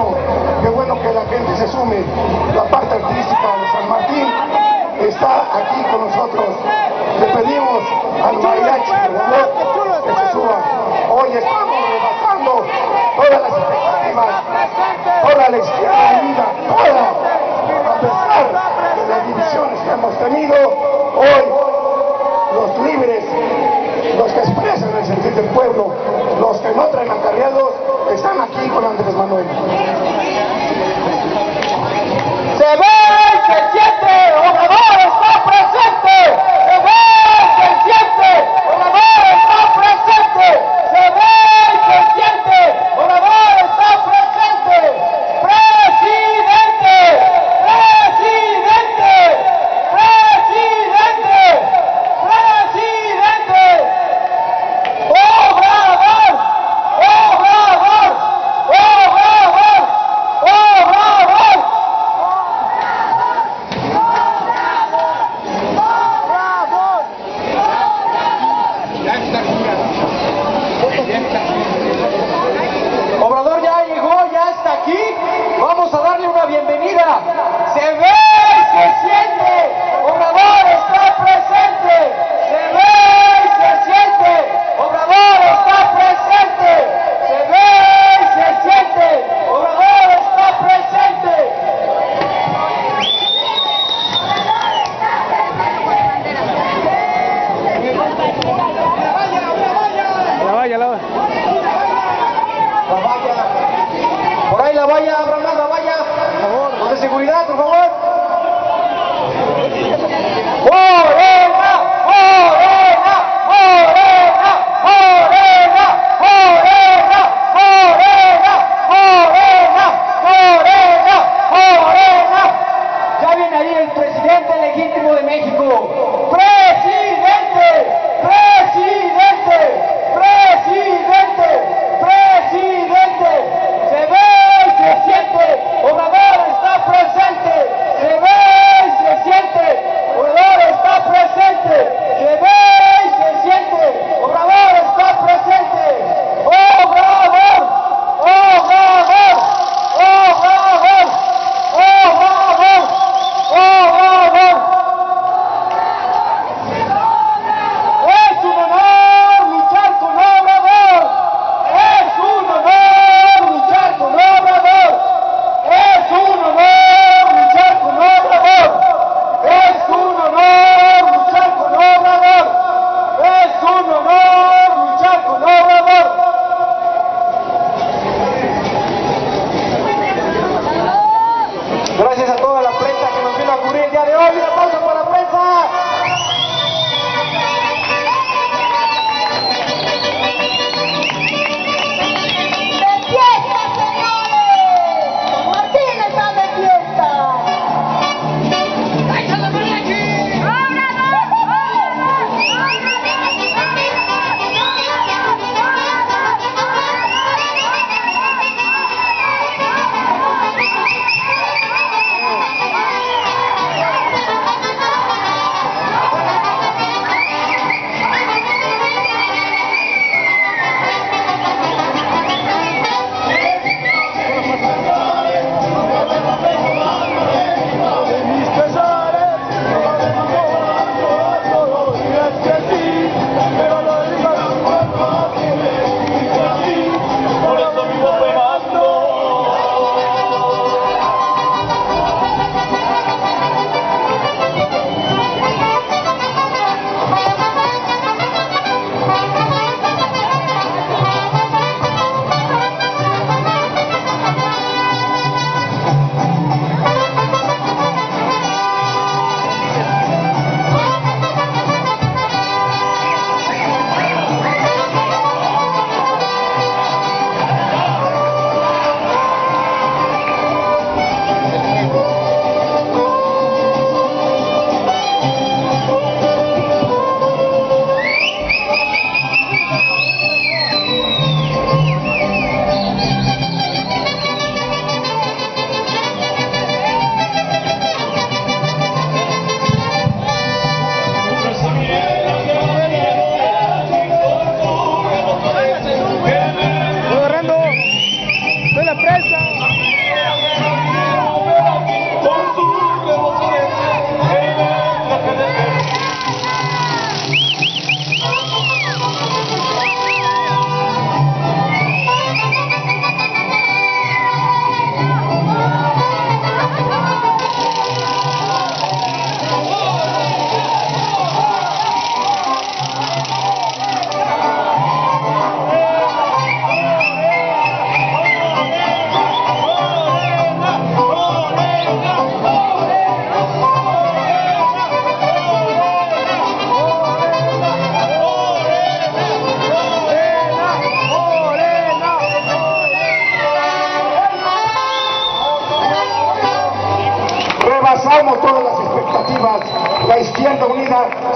bueno, qué bueno que la gente se sume. La parte artística de San Martín está aquí con nosotros. Le pedimos al mariachi, favor, que se suba. Hoy estamos rebasando todas las expectativas, toda la izquierda unida, toda, a pesar de las divisiones que hemos tenido, hoy los libres, los que expresan el sentir del pueblo, los que no traen acarreados, están aquí con Andrés Manuel. Se ve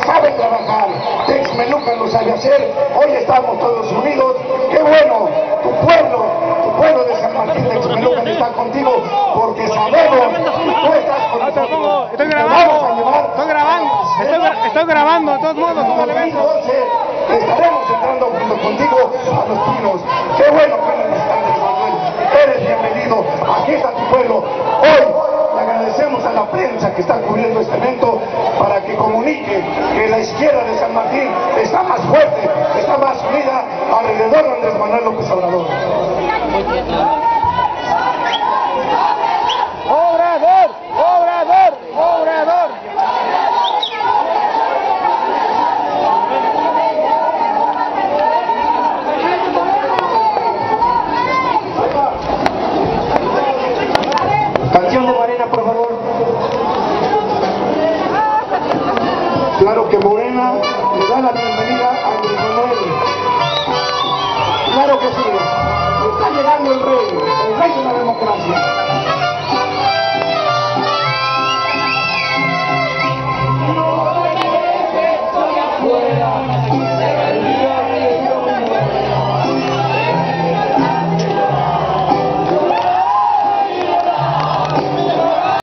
sabe trabajar, Texmelucan lo sabe hacer, hoy estamos todos unidos, qué bueno, tu pueblo, tu pueblo de San Martín de Texmelucan está contigo, porque sabemos que tú estás con nosotros. Estoy grabando. vamos a llevar Estoy grabando. Estoy, gra- estoy grabando, de todos modos, como ¿cómo le ves? 2012 estaremos entrando junto contigo a los pinos. Qué bueno de la democracia.